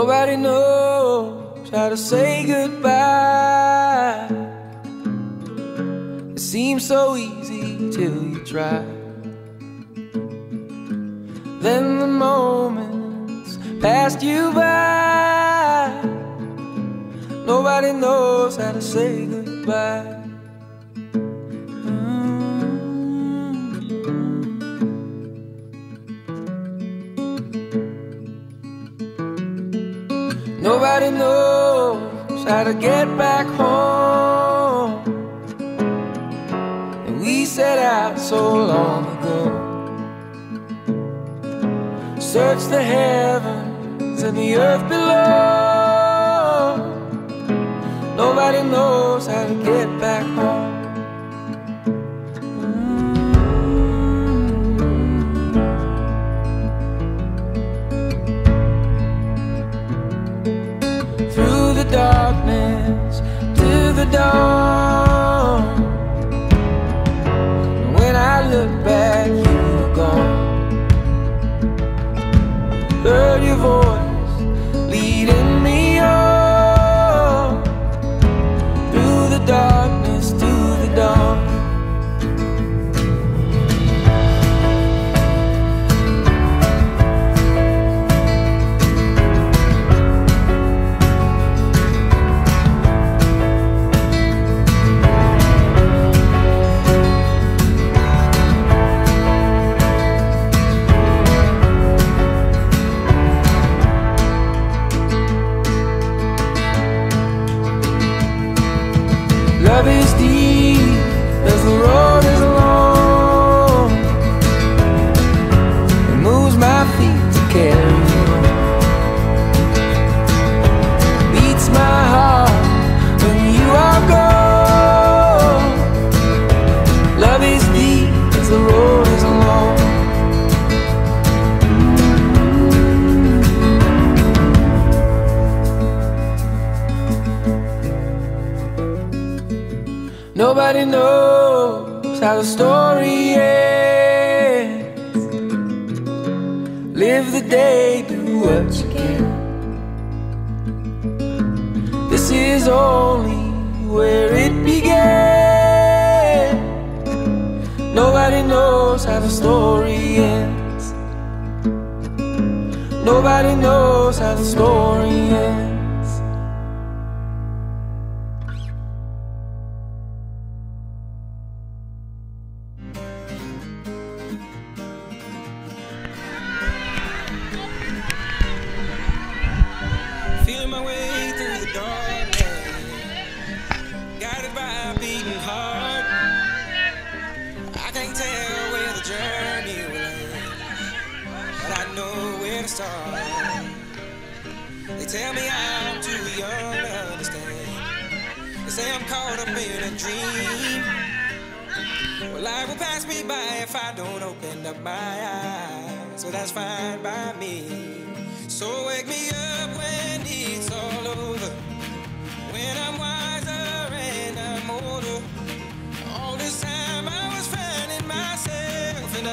Nobody knows how to say goodbye. It seems so easy till you try. Then the moments passed you by. Nobody knows how to say goodbye. Nobody knows how to get back home. And we set out so long ago. Search the heavens and the earth below. Nobody knows how to get dawn. When I look back, The day, do what you can. This is only where it began. Nobody knows how the story ends. Nobody knows how the story ends. Where to start. They tell me I'm too young to understand. They say I'm caught up in a dream. Well, life will pass me by if I don't open up my eyes. So that's fine by me. So wake me up when it's all over. When I'm wiser and I'm older. All this time I was finding myself and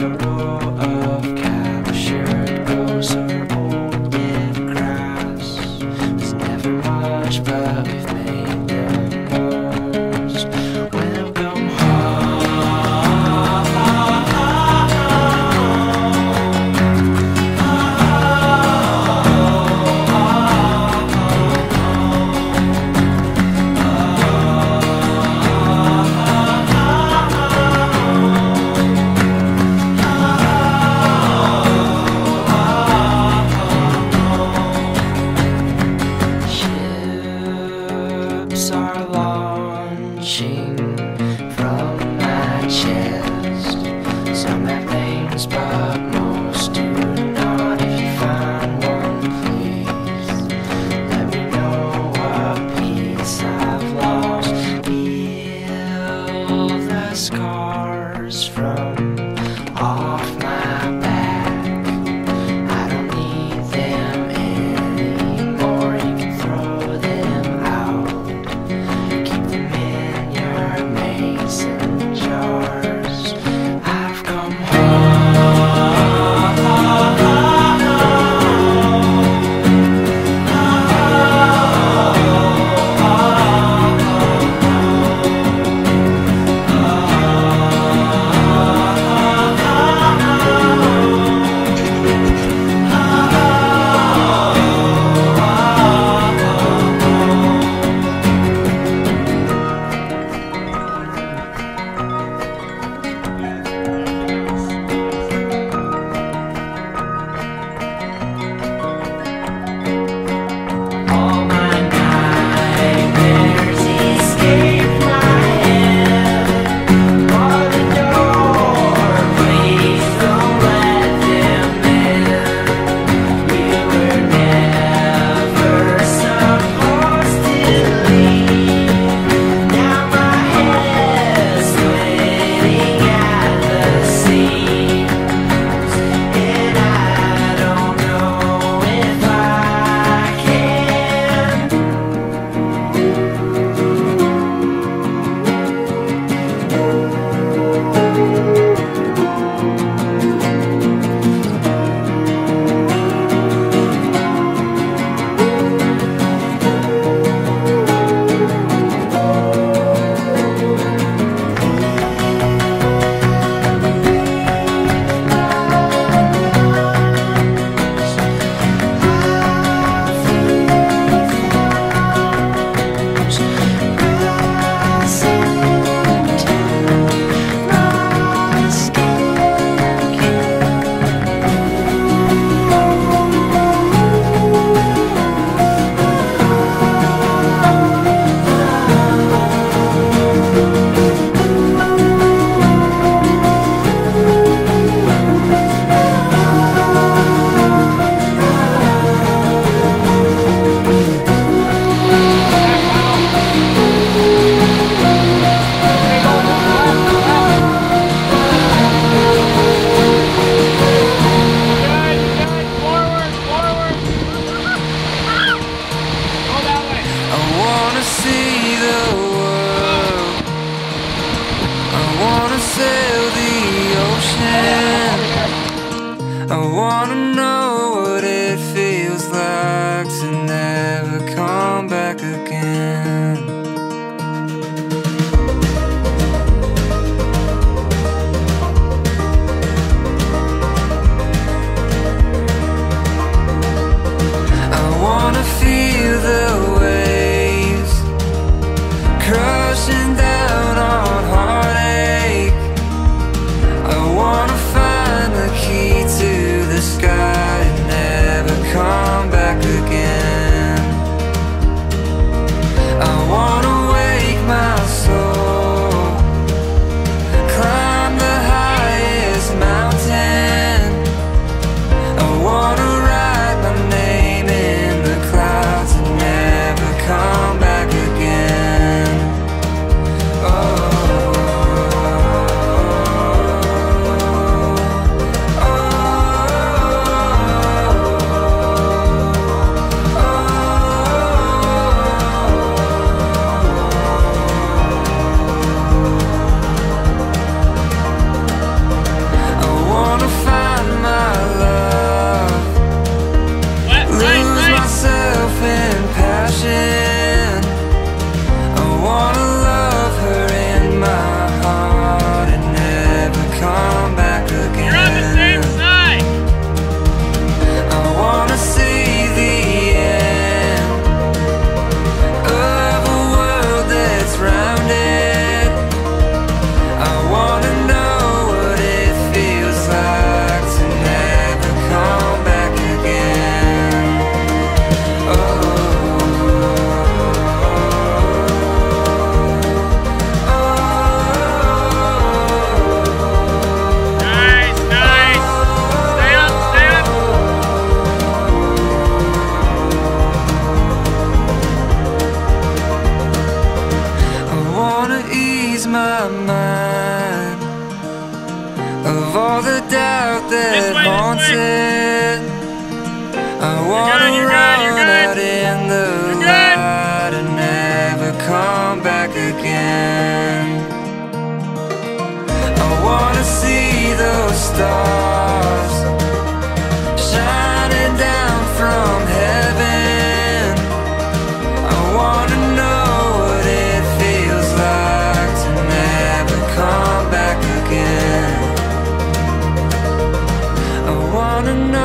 like a launching my mind of all the doubt that way, haunts it. I wanna good, run good. out in the light and never come back again. I wanna see those stars wanna know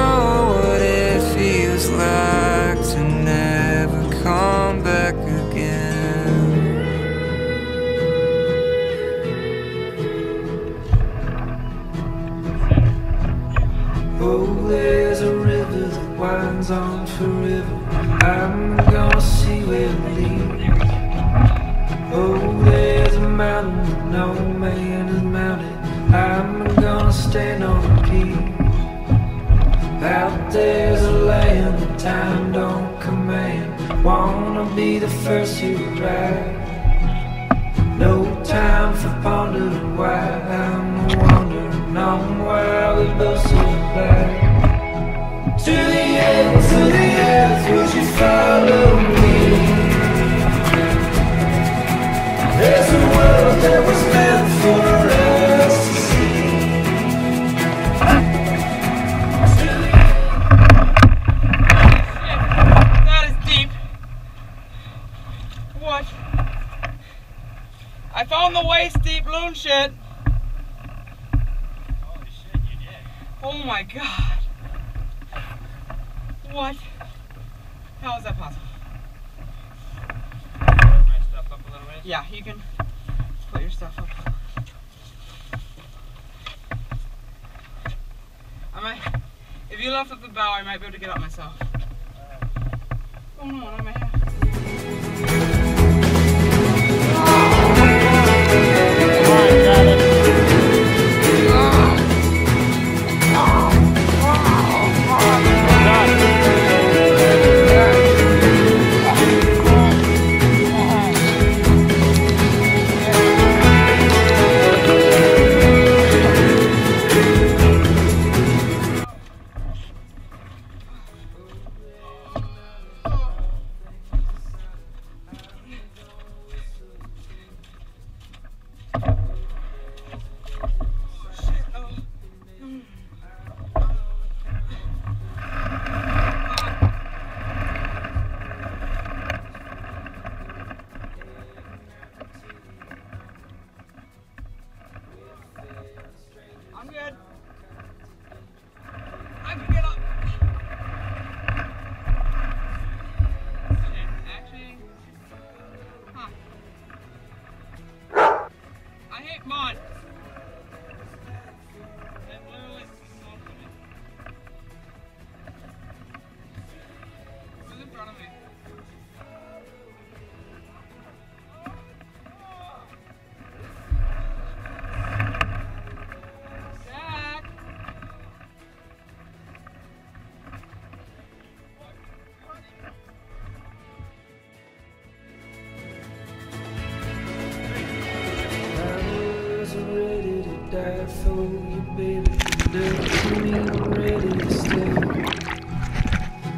time for loon shit. Holy shit, you did. Oh my god. What? How is that possible? Yeah, you can put your stuff up. I might, if you left up the bow, I might be able to get up myself. Oh no, not my hat. I hate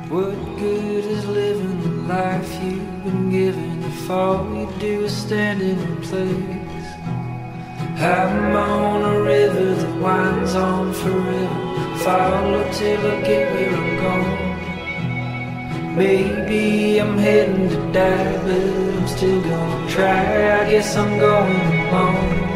What good is living the life you've been given if all you do is stand in place? I'm on a river that winds on forever. Follow till I get where I'm going. Maybe I'm heading to die, but I'm still gonna try. I guess I'm going alone.